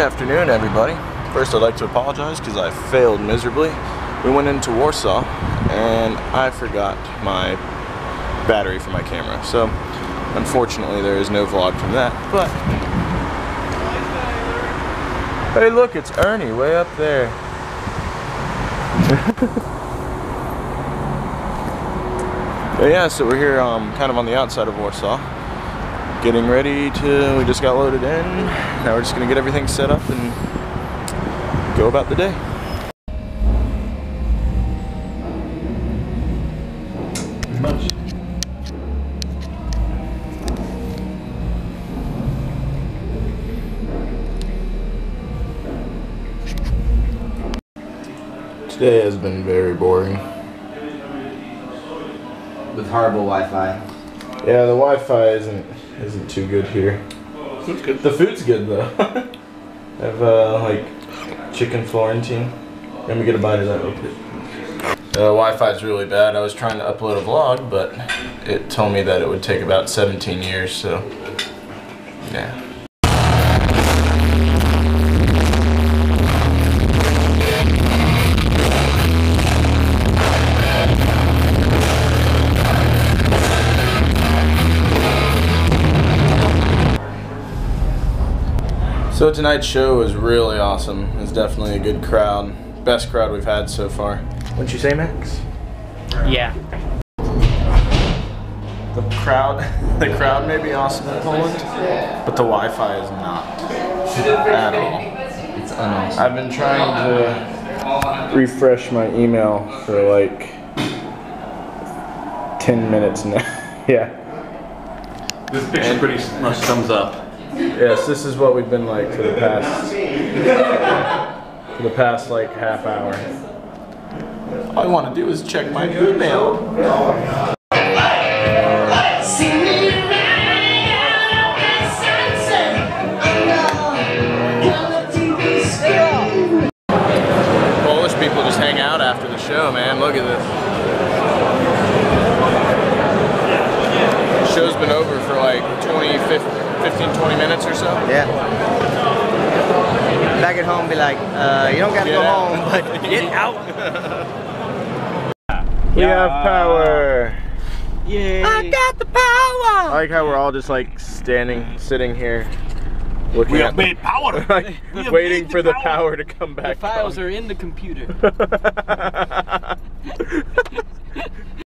afternoon, everybody. First, I'd like to apologize because I failed miserably. We went into Warsaw and I forgot my battery for my camera. So, unfortunately, there is no vlog from that. But, hey, look, it's Ernie way up there. yeah, so we're here um, kind of on the outside of Warsaw getting ready to, we just got loaded in. Now we're just gonna get everything set up and go about the day. Much. Today has been very boring. With horrible Wi-Fi. Yeah, the Wi-Fi isn't isn't too good here. Food's good. The food's good though. I have uh, like chicken Florentine. Let me get a bite of that real quick. The Wi-Fi is really bad. I was trying to upload a vlog, but it told me that it would take about 17 years. So, yeah. So tonight's show was really awesome. It was definitely a good crowd. Best crowd we've had so far. Wouldn't you say, Max? Yeah. The crowd, the crowd may be awesome in Poland, but the Wi-Fi is not at all. It's unawesome. I've been trying to refresh my email for like 10 minutes now. yeah. This picture pretty much sums up. Yes, this is what we've been like for the past for the past like half hour. All I want to do is check my email. Polish people just hang out after the show, man. Look at this. The show's been over for like 20, 15, 20 minutes or so. Yeah. Back at home, be like, uh, you don't gotta Get go out. home, but get out. We have power. Yay. I got the power. I like how we're all just like standing, sitting here, looking We have made power. like, We have waiting made for the the power. power to come back. The files on. are in the computer.